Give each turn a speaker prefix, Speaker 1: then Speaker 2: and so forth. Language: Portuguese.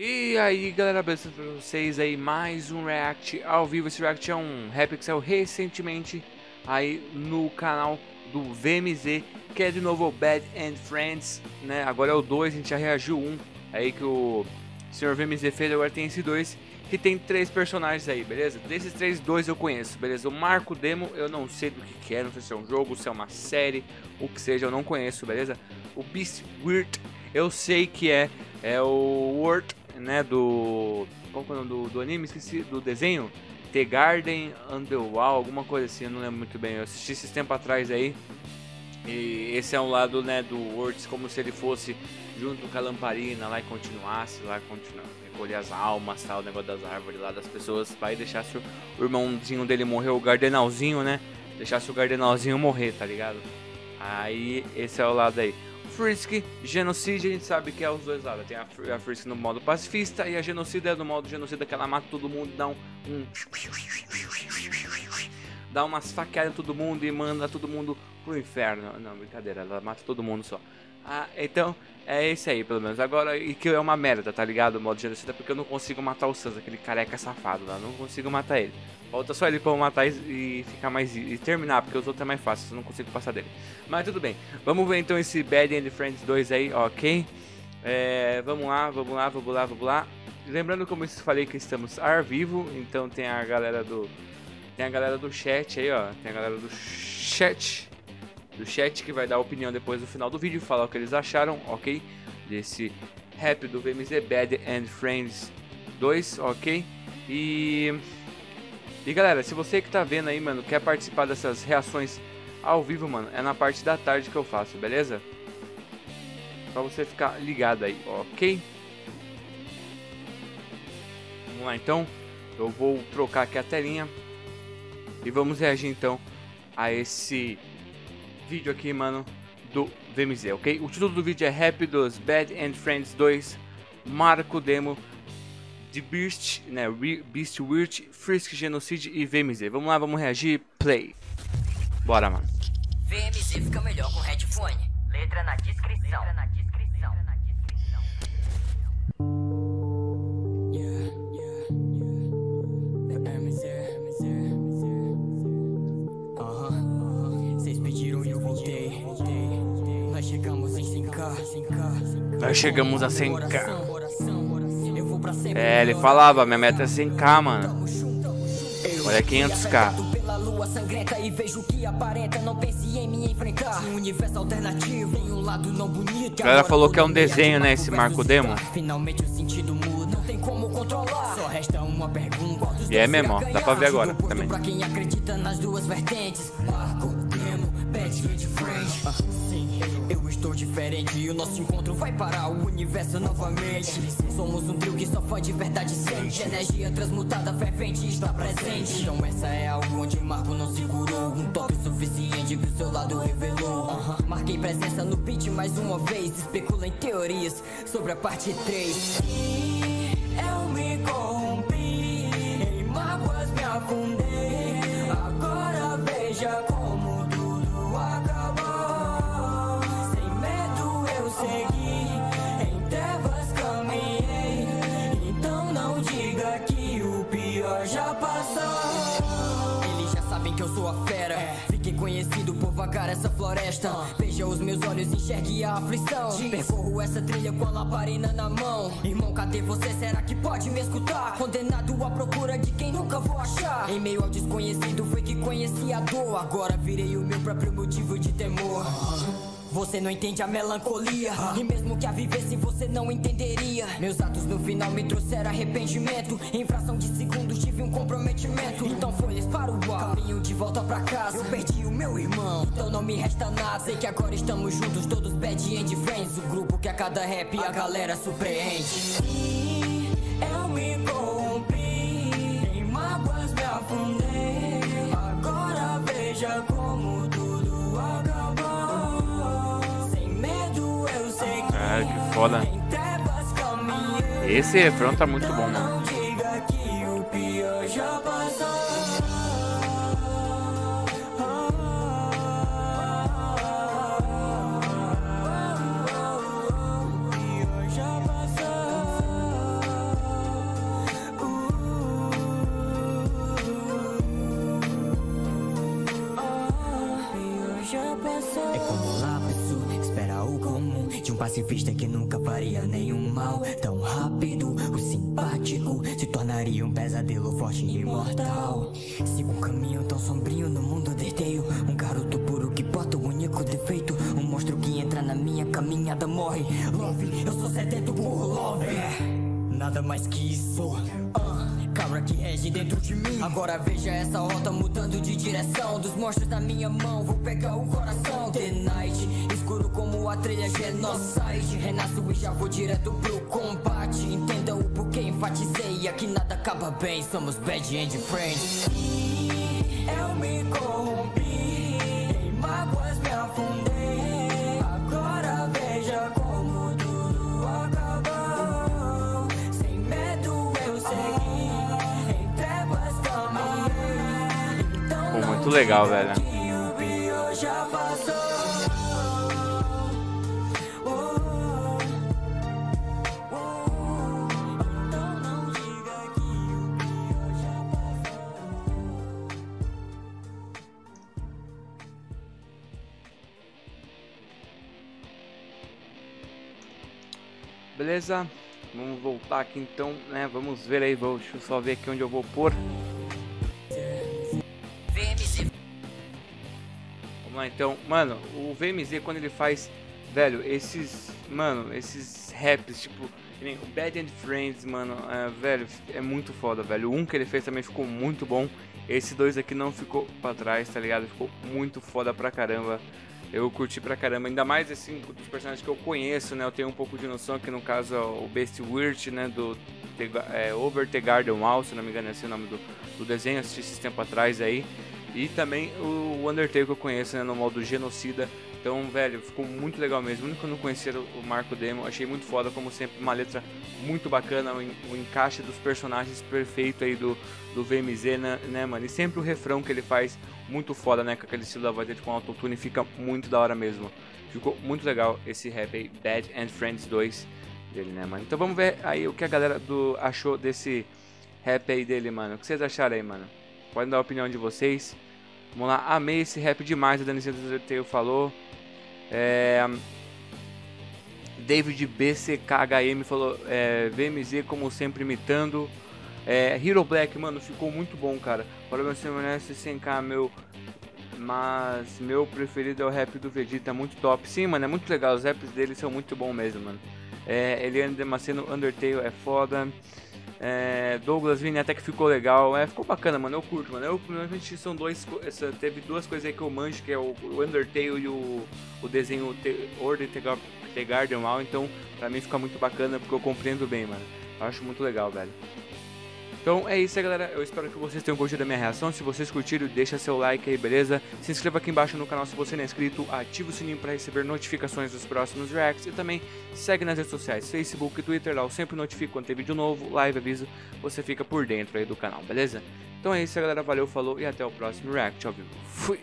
Speaker 1: E aí galera, beleza pra vocês aí, mais um react ao vivo, esse react é um rap que saiu recentemente aí no canal do VMZ, que é de novo o Bad and Friends, né, agora é o 2, a gente já reagiu um, aí que o Sr. VMZ fez, agora tem esse 2, que tem três personagens aí, beleza? Desses três, dois eu conheço, beleza? O Marco Demo eu não sei do que, que é, não sei se é um jogo, se é uma série, o que seja, eu não conheço, beleza? O Beast Weird eu sei que é, é o Word né, do. Qual é o nome do, do anime? Esqueci, do desenho? The Garden Underwall, alguma coisa assim, eu não lembro muito bem. Eu assisti esses tempo atrás aí. E esse é um lado, né, do Words, como se ele fosse junto com a lamparina lá e continuasse lá, continuar, recolher as almas, tal, o negócio das árvores lá das pessoas, para deixasse o, o irmãozinho dele morrer, o Gardenalzinho, né? Deixasse o Gardenalzinho morrer, tá ligado? Aí, esse é o lado aí. Frisk, genocídio, a gente sabe que é os dois lados. Tem a, a Frisk no modo pacifista e a genocida é no modo genocida que ela mata todo mundo, dá um. um dá umas faqueadas em todo mundo e manda todo mundo pro inferno. Não, brincadeira, ela mata todo mundo só. Ah, então, é esse aí, pelo menos. Agora, e que é uma merda, tá ligado? O modo genocida, porque eu não consigo matar o Sans, aquele careca safado lá. Não consigo matar ele. Falta só ele pra eu matar e, ficar mais. e terminar, porque os outros é mais fácil, eu não consigo passar dele. Mas tudo bem. Vamos ver então esse Bad and Friends 2 aí, ok? É, vamos lá, vamos lá, vamos lá, vamos lá. Lembrando como eu falei que estamos ar vivo, então tem a galera do. Tem a galera do chat aí, ó. Tem a galera do chat. Do chat que vai dar opinião depois do final do vídeo, falar o que eles acharam, ok? Desse rap do VMZ Bad and Friends 2, ok? E e galera, se você que tá vendo aí, mano, quer participar dessas reações ao vivo, mano, é na parte da tarde que eu faço, beleza? Pra você ficar ligado aí, ok? Vamos lá então, eu vou trocar aqui a telinha e vamos reagir então a esse vídeo aqui, mano, do VMZ, ok? O título do vídeo é Rap dos Bad and Friends 2 Marco Demo de Beast, né, Beast Weird, Frisk Genocide e VMZ. Vamos lá, vamos reagir. Play. Bora, mano.
Speaker 2: VMZ fica melhor com headphone. Letra na descrição. Letra na descrição.
Speaker 1: Nós chegamos a 100K. É, ele falava, minha meta é 100k, mano. Olha 500k. A galera falou que é um desenho, né, esse Marco Demo. E é mesmo, ó, dá pra ver agora também. Eu estou diferente e o nosso encontro vai parar o universo novamente. Somos um trio que só fã de verdade sente. Energia transmutada, fervente está presente. Então essa é a onde Marco não segurou. Um toque suficiente que o seu lado revelou. Marquei presença no beat mais uma vez. Especula em teorias sobre a parte 3. E eu me corrompi, em mágoas me afundei. Agora veja como. Essa floresta. Veja os meus olhos, enxergue a aflição. Percorro essa trilha com a lamparina na mão. Irmão, cadê você? Será que pode me escutar? Condenado à procura de quem nunca vou achar. Em meio ao desconhecido foi que conheci a dor. Agora virei o meu próprio motivo de temor. Você não entende a melancolia. E mesmo que a vivesse você não entenderia. Meus atos no final me trouxeram arrependimento. Em fração de segundos tive um comprometimento. Então folhas para o ar. Caminho de volta pra casa. Eu perdi o meu irmão. Então não me resta nada. Sei que agora estamos juntos Todos bad and friends O grupo que a cada rap a galera surpreende E eu me corrompi. Em mágoas me afundei foda. Esse refrão tá muito bom, mano.
Speaker 3: Pacifista que nunca faria nenhum mal. Tão rápido, o simpático se tornaria um pesadelo forte e imortal. Sigo um caminho tão sombrio no mundo derteio. Um garoto puro que porta o único defeito. Um monstro que entra na minha caminhada morre. Love, eu sou sedento por love. Nada mais que isso. Cabra que rege dentro de mim. Agora veja essa rota mudando de direção. Dos monstros na minha mão, vou pegar o coração. The night, escuro como a trilha genocide. Renasço e já vou direto pro combate. Entenda o porquê enfatizei. Aqui nada acaba bem, somos bad end friends. Eu me pior já passou.
Speaker 1: Beleza? Vamos voltar aqui então, né? Vamos ver aí, vou, deixa eu só ver aqui onde eu vou pôr. Lá então. Mano, o VMZ quando ele faz, velho, esses, mano, esses raps, tipo, o Bad and Friends, mano, é, velho, é muito foda, velho. O um que ele fez também ficou muito bom. Esse dois aqui não ficou pra trás, tá ligado? Ficou muito foda pra caramba. Eu curti pra caramba, ainda mais assim, dos personagens que eu conheço, né? Eu tenho um pouco de noção, que no caso é o Beast Wirt, né? Do é, Over the Garden Wall, se não me engano, é esse o nome do, do desenho, assisti esses tempo atrás aí. E também o Undertale que eu conheço, né? No modo Genocida. Então, velho, ficou muito legal mesmo. Único que eu não conhecia o Marco Demo, achei muito foda, como sempre, uma letra muito bacana, o encaixe dos personagens perfeito aí do, do VMZ, né, né, mano? E sempre o refrão que ele faz, muito foda, né? Com aquele estilo da voz dele com autotune, fica muito da hora mesmo. Ficou muito legal esse rap aí, Bad and Friends 2 dele, né, mano? Então vamos ver aí o que a galera do, achou desse rap aí dele, mano. O que vocês acharam aí, mano? Podem dar a opinião de vocês. Vamos lá, amei esse rap demais, a Danicinha do Zerteio falou. É... David BCKHM falou, é, VMZ como sempre imitando. É, Hero Black, mano, ficou muito bom, cara. Parabéns, você merece 100k, meu. Mas meu preferido é o rap do Vegeta, muito top. Sim, mano, é muito legal. Os raps dele são muito bons mesmo, mano. É, Eliane Damasceno, Undertale é foda. É, Douglas Vini até que ficou legal. É, ficou bacana, mano. Eu curto, mano. Eu, primeiramente, são dois. teve duas coisas aí que eu manjo, que é o, Undertale e o, o desenho The Order The Garden Wall. Então, pra mim fica muito bacana porque eu compreendo bem, mano. Eu acho muito legal, velho. Então é isso aí, galera. Eu espero que vocês tenham curtido a minha reação. Se vocês curtiram, deixa seu like aí, beleza? Se inscreva aqui embaixo no canal se você não é inscrito. Ativa o sininho para receber notificações dos próximos reacts. E também segue nas redes sociais, Facebook e Twitter. Lá eu sempre notifico quando tem vídeo novo, live, aviso. Você fica por dentro aí do canal, beleza? Então é isso aí, galera. Valeu, falou e até o próximo react ao vivo. Fui!